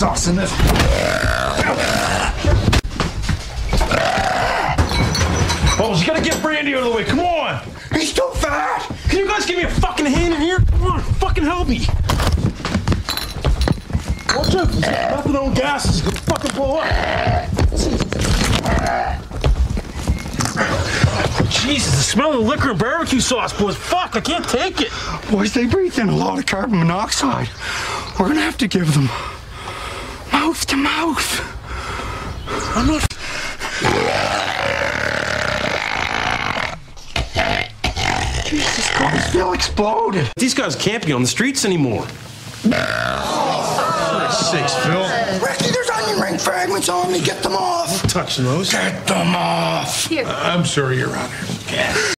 sauce in this. Oh, you gotta get Randy out of the way. Come on. He's too fat. Can you guys give me a fucking hand in here? Come on, fucking help me. Watch out, there's methadone gas is gonna fucking blow up. Jesus, the smell of liquor and barbecue sauce, boys. Fuck, I can't take it. Boys, they breathe in a lot of carbon monoxide. We're gonna have to give them mouth to mouth. I'm not. Jesus Christ, Bill exploded. These guys can't be on the streets anymore. Six, Phil. Ricky, there's onion ring fragments on me. Get them off. Touching those. Get them off. Here. I'm sorry, Your Honor.